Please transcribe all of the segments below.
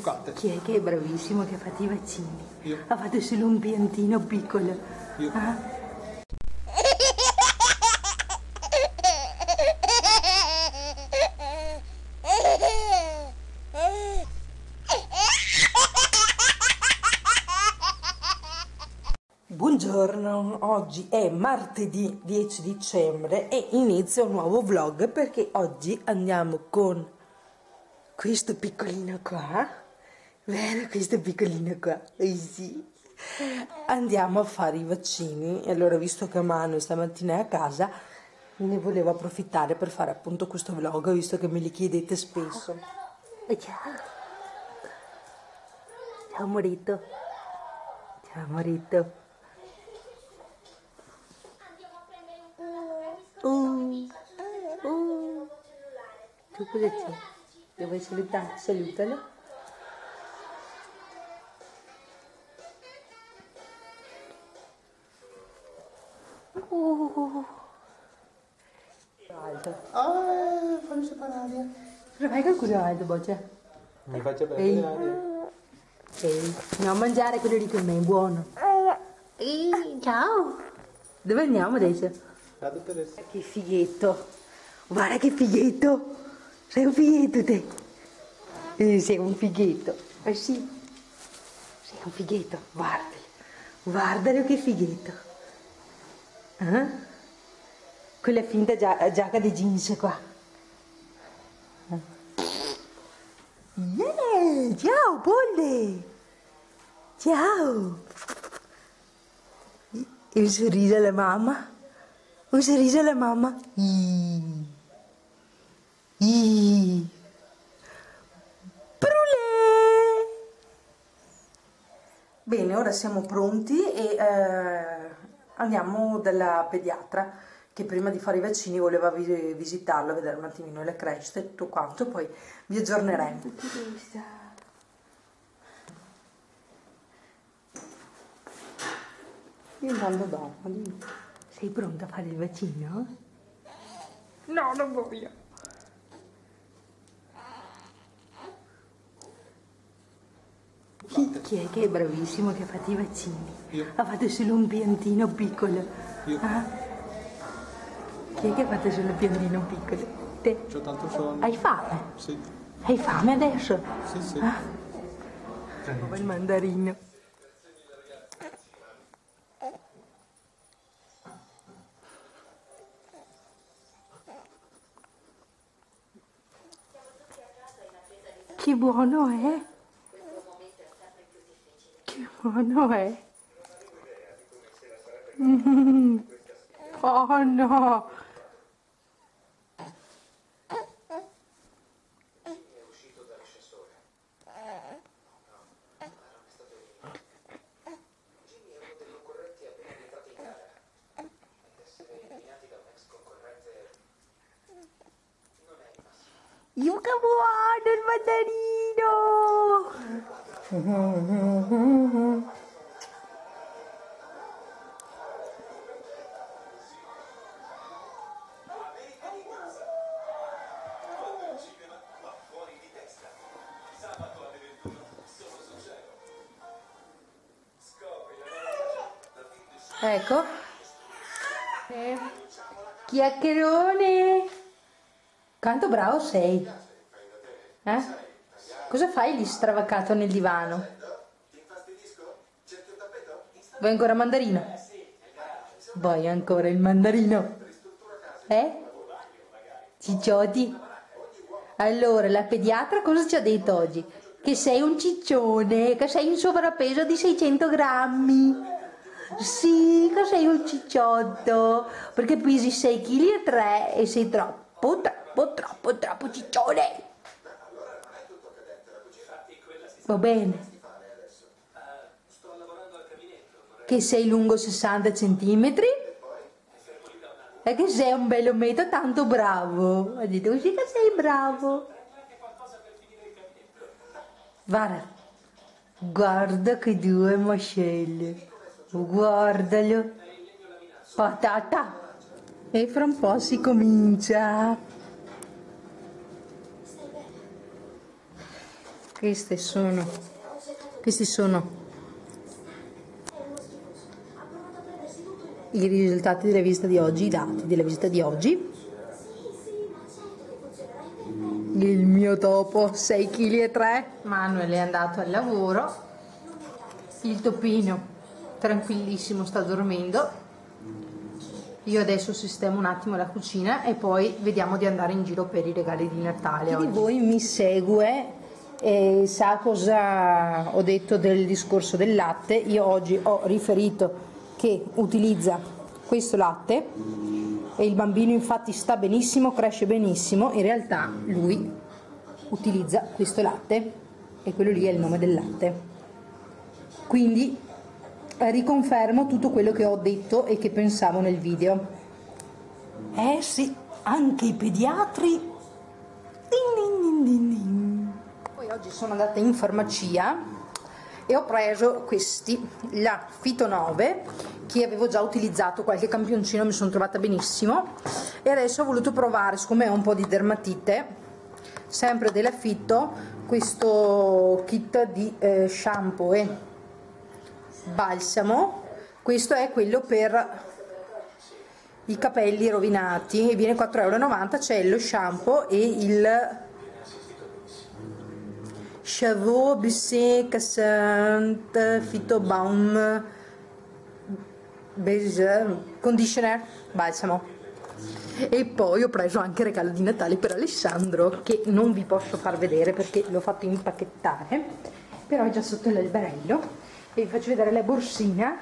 bucate. Chi è che è bravissimo che ha fatto i vaccini? Io. Ha fatto solo un piantino piccolo. Io. Ah? Buongiorno, oggi è martedì 10 dicembre e inizio un nuovo vlog perché oggi andiamo con questo piccolino qua, vero questo piccolino qua, eh sì, andiamo a fare i vaccini e allora visto che Manu stamattina è a casa ne volevo approfittare per fare appunto questo vlog visto che me li chiedete spesso. Ciao, ciao Morito, ciao Morito. Uh, uh. Tu cosa c'è? Dove salutare? Salutalo. Vai alto, boccia. Mi faccia l'aria. Ehi, non mangiare quello lì con me, è buono. Ehi, ciao. Dove andiamo adesso? La dottoressa. Che fighetto! Guarda che fighetto! Sei un fighetto te! Eh, sei un fighetto! Eh sì! Sei un fighetto! Guardalo! Guardalo che fighetto! Eh? Quella finta gia- giacca di jeans qua! Yeah! Ciao Polle! Ciao! Un sorriso alla mamma? Un sorriso alla mamma. I. Bene, ora siamo pronti e eh, andiamo dalla pediatra che prima di fare i vaccini voleva vi- visitarlo, vedere un attimino le crescite e tutto quanto, poi vi aggiorneremo. Io intanto dopo. Sei pronta a fare il vaccino? No, non voglio. Chi, chi è che è bravissimo che ha fatto i vaccini? Io. Ha fatto solo un piantino piccolo. Io. Ah? Chi è che solo un piantino piccolo? Te. C'ho tanto sonno. Hai fame? Sì, Hai fame adesso? sì, sì. Ah? Prova il mandarino. Che buono è! Che buono è! Mm. Oh no! Io che buono il mandarino! Ecco. Eh, Chiacchierone. Quanto bravo sei. Eh? Cosa fai lì stravaccato nel divano? Vuoi ancora mandarino? Vuoi ancora il mandarino? Eh? Cicciotti? Allora, la pediatra cosa ci ha detto oggi? Che sei un ciccione, che sei in sovrappeso di 600 grammi. Sì, che sei un cicciotto, perché pesi 6 kg e 3 e sei troppo, troppo, troppo, troppo ciccione. Va bene. Che sei lungo 60 centimetri? E che sei un bello metro tanto bravo. Ha detto così che sei bravo. Guarda, guarda che due mascelle. Guardalo. Patata. E fra un po' si comincia. Queste sono questi sono i risultati della visita di oggi, i dati della visita di oggi. Il mio topo 6 kg e 3. Manuel è andato al lavoro. Il topino tranquillissimo sta dormendo. Io adesso sistemo un attimo la cucina e poi vediamo di andare in giro per i regali di Natale. Chi di voi mi segue e sa cosa ho detto del discorso del latte. Io oggi ho riferito che utilizza questo latte e il bambino infatti sta benissimo, cresce benissimo, in realtà lui utilizza questo latte e quello lì è il nome del latte. Quindi riconfermo tutto quello che ho detto e che pensavo nel video. Eh sì, anche i pediatri. Din din din din Poi oggi sono andata in farmacia e ho preso questi, la Fito 9, che avevo già utilizzato qualche campioncino, mi sono trovata benissimo. E adesso ho voluto provare, siccome ho un po' di dermatite, sempre della Fito, questo kit di eh, shampoo e balsamo, questo è quello per i capelli rovinati. E viene 4,90 euro, c'è lo shampoo e il Chavot, Busset, Cassant, Phytobaum, Conditioner, balsamo. E poi ho preso anche regalo di Natale per Alessandro che non vi posso far vedere perché l'ho fatto impacchettare, però è già sotto l'alberello e vi faccio vedere la borsina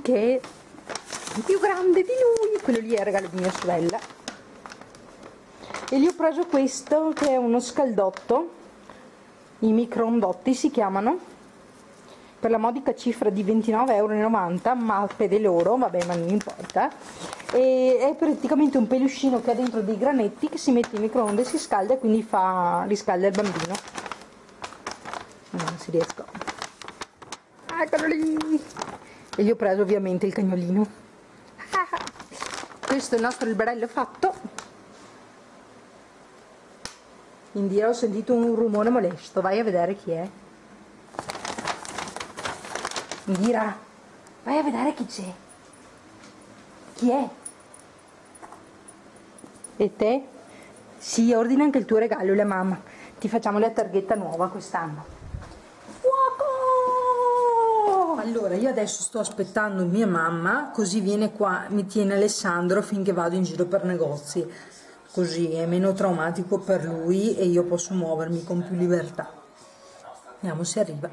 che è più grande di lui, quello lì è il regalo di mia sorella e gli ho preso questo che è uno scaldotto i microondotti si chiamano per la modica cifra di 29,90 euro ma per loro vabbè ma non importa. E è praticamente un peluscino che ha dentro dei granetti che si mette in microonde si scalda e quindi fa, riscalda il bambino. Non si riesco. Eccolo lì! E gli ho preso ovviamente il cagnolino. Questo è il nostro alberello fatto Indira ho sentito un rumore molesto, vai a vedere chi è. Indira, vai a vedere chi c'è. Chi è? E te? Sì, ordina anche il tuo regalo, la mamma. Ti facciamo la targhetta nuova quest'anno. Fuoco! Allora, io adesso sto aspettando mia mamma, così viene qua, mi tiene Alessandro finché vado in giro per negozi così è meno traumatico per lui e io posso muovermi con più libertà. Vediamo se arriva.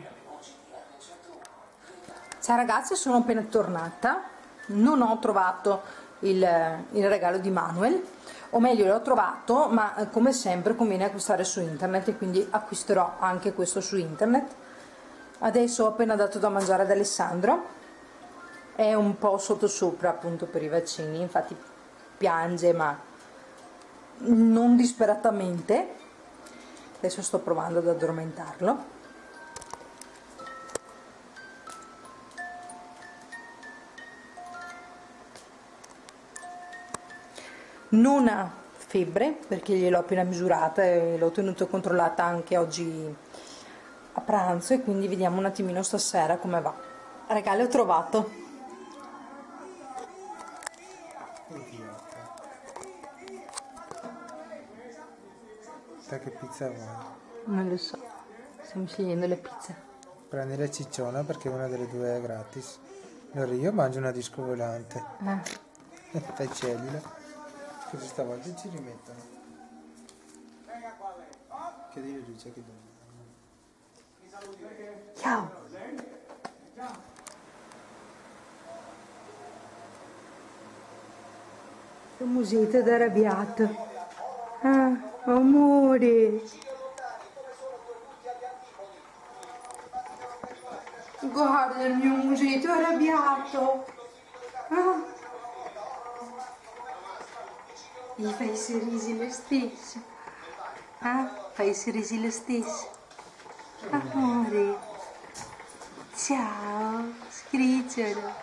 Ciao ragazzi, sono appena tornata, non ho trovato il, il regalo di Manuel, o meglio l'ho trovato, ma eh, come sempre conviene acquistare su internet e quindi acquisterò anche questo su internet. Adesso ho appena dato da mangiare ad Alessandro, è un po' sottosopra appunto per i vaccini, infatti piange ma non disperatamente. Adesso sto provando ad addormentarlo. Non ha febbre perché gliel'ho appena misurata e l'ho tenuto controllata anche oggi a pranzo e quindi vediamo un attimino stasera come va. Regalo trovato Te che pizza vuoi? Non lo so, stiamo scegliendo le pizze. Prendi la cicciona perché una delle due è gratis. Allora io mangio una disco volante. Eh. Fai sceglila. Così stavolta ci rimettono. Chiedi Lucia che dorme. Ciao. Che musetta d'arrabbiato. Ah. Amore. Guarda il mio musetto arrabbiato. Ah. Gli fai i sorrisi lo stesso. Ah, fai i sorrisi lo stesso. Amore. Ciao, scricciolo.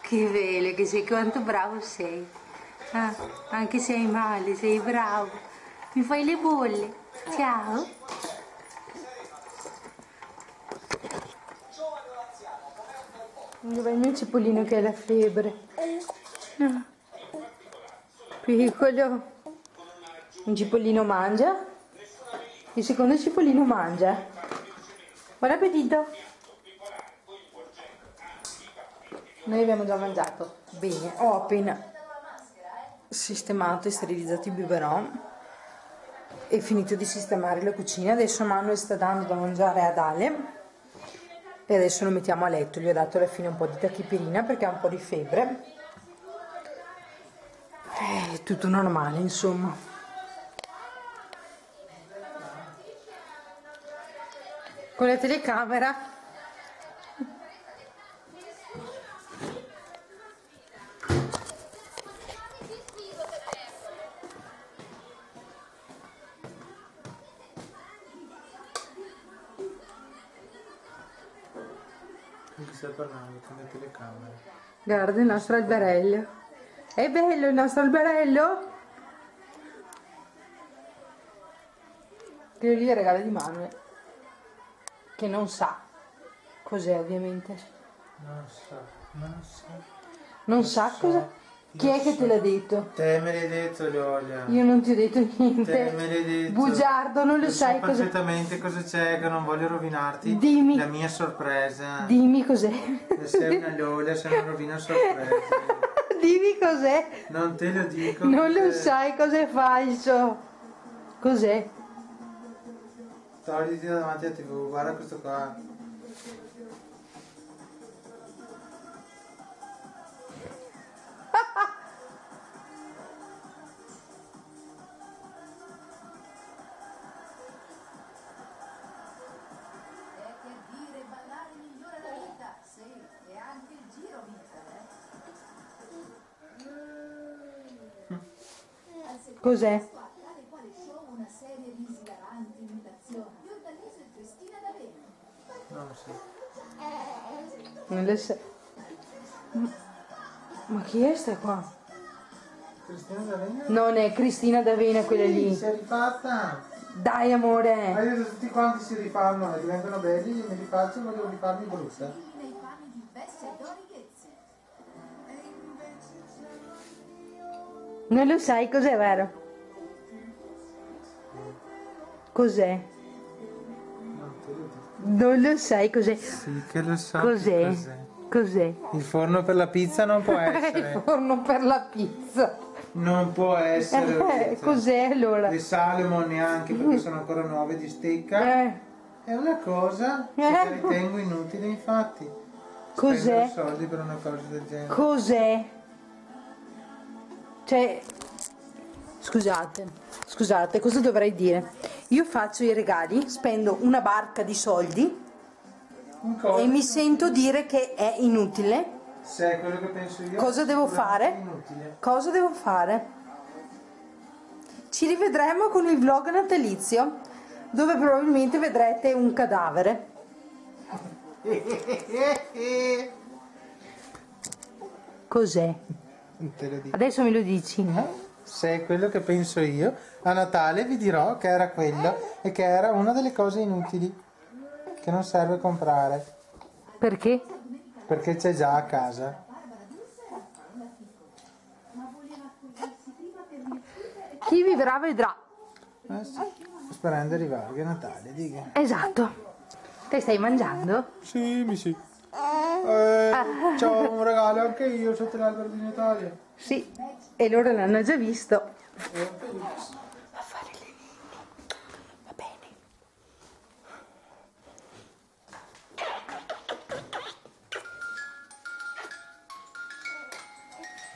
Che velo che sei, quanto bravo sei. Ah, anche se hai male, sei bravo. Mi fai le bolle? Ciao. Dov'è il mio cipollino che ha la febbre? No. Piccolo. Un cipollino mangia? Il secondo cipollino mangia? Buon appetito! Noi abbiamo già mangiato. Bene, ho appena sistemato e sterilizzato i biberon e finito di sistemare la cucina. Adesso Manuel sta dando da mangiare ad Ale e adesso lo mettiamo a letto. Gli ho dato alla fine un po' di tachipirina perché ha un po' di febbre. È tutto normale, insomma. Con la telecamera Telecamere. Guarda il nostro alberello. È bello il nostro alberello? Quello lì è il regalo di Manuel. Che non sa cos'è ovviamente. Non so, non so. Non sa so, cosa. Chi è che te l'ha detto? Te me l'hai detto, Liolia. Io non ti ho detto Te me niente. l'hai detto. Bugiardo, non lo Io sai so cosa. perfettamente cosa c'è, che non voglio rovinarti. Dimmi. La mia sorpresa. Dimmi cos'è. Sei una Liolia, sei una rovina sorpresa. Dimmi cos'è. Non te lo dico. Non lo perché- sai cos'è falso. Cos'è? Togliti da davanti a tv, guarda questo qua. So. Non lo sai. Ma- Ma chi è sta qua? Cristina D'Avena? Non è Cristina D'Avena quella lì. Si è rifatta. Dai amore. Ma io tutti quanti si rifanno e diventano belli, mi rifaccio e voglio rifarmi brutta. Nei panni di Non lo sai cos'è vero? Cos'è? Non lo sai cos'è? Sì, che lo so. Cos'è? cos'è. Il forno per la pizza non può Il essere. forno per la pizza. non può essere. Eh, cos'è allora? Le salmon neanche perché sono ancora nuove di stecca. Eh, È una cosa che Eh. ritengo inutile, infatti. cos'è? Soldi per una cosa del genere. Cos'è? Cioè, scusate, scusate, cosa dovrei dire? Io faccio i regali, spendo una barca di soldi e mi sento dire che è inutile. se è quello che penso io. Cosa devo fare? Cosa devo fare? Ci rivedremo con il vlog natalizio, dove probabilmente vedrete un cadavere. Cos'è? Non te lo dico. Adesso me lo dici. Se è quello che penso io, a Natale vi dirò che era quello e che era una delle cose inutili che non serve comprare Perché? perché c'è già a casa. Chi vivrà vedrà. Eh sì. Sperando di arrivare è Natale, dica. Esatto. Te stai mangiando? Sì, mi sì. Eh, c'ho un regalo anche io sotto l'albero di Natale. Sì. E loro l'hanno già visto. A fare le linee. Va bene.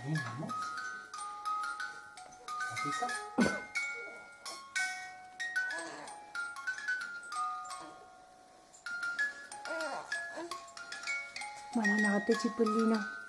Veniamo. La pizza? Buonanotte cipollino. Eh,